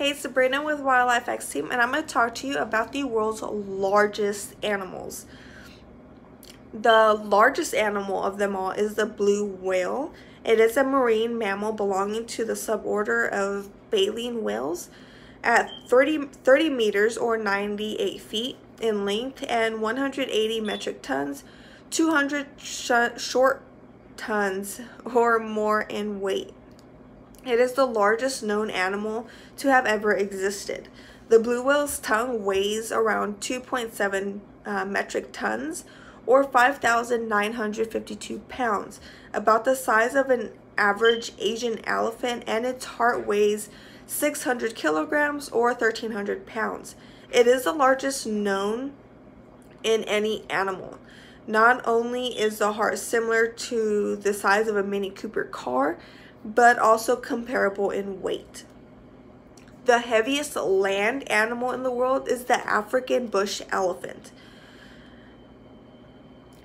Hey, Sabrina with Wildlife X Team, and I'm going to talk to you about the world's largest animals. The largest animal of them all is the blue whale. It is a marine mammal belonging to the suborder of baleen whales at 30, 30 meters or 98 feet in length and 180 metric tons, 200 sh short tons or more in weight. It is the largest known animal to have ever existed. The blue whale's tongue weighs around 2.7 uh, metric tons or 5,952 pounds, about the size of an average Asian elephant, and its heart weighs 600 kilograms or 1,300 pounds. It is the largest known in any animal. Not only is the heart similar to the size of a Mini Cooper car, but also comparable in weight. The heaviest land animal in the world is the African bush elephant.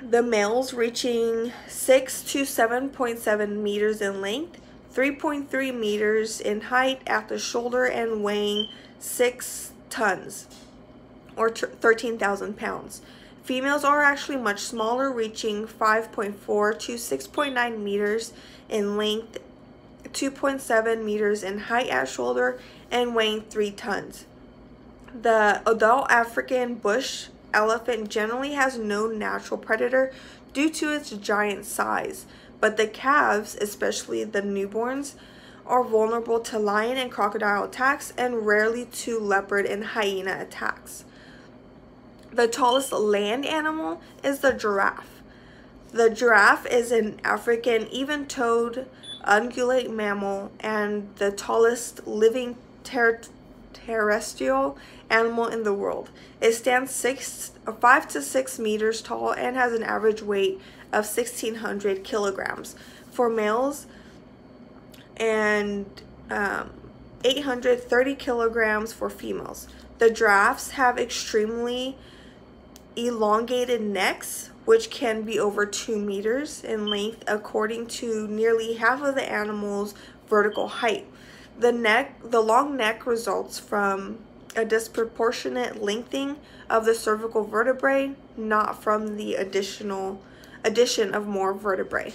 The males reaching 6 to 7.7 meters in length, 3.3 meters in height at the shoulder and weighing 6 tons or 13,000 pounds. Females are actually much smaller, reaching 5.4 to 6.9 meters in length 2.7 meters in height at shoulder and weighing 3 tons. The adult African bush elephant generally has no natural predator due to its giant size, but the calves, especially the newborns, are vulnerable to lion and crocodile attacks and rarely to leopard and hyena attacks. The tallest land animal is the giraffe. The giraffe is an African even-toed ungulate mammal and the tallest living ter terrestrial animal in the world. It stands six, 5 to 6 meters tall and has an average weight of 1600 kilograms for males and um, 830 kilograms for females. The giraffes have extremely elongated necks which can be over 2 meters in length according to nearly half of the animal's vertical height. The neck, the long neck results from a disproportionate lengthening of the cervical vertebrae, not from the additional addition of more vertebrae.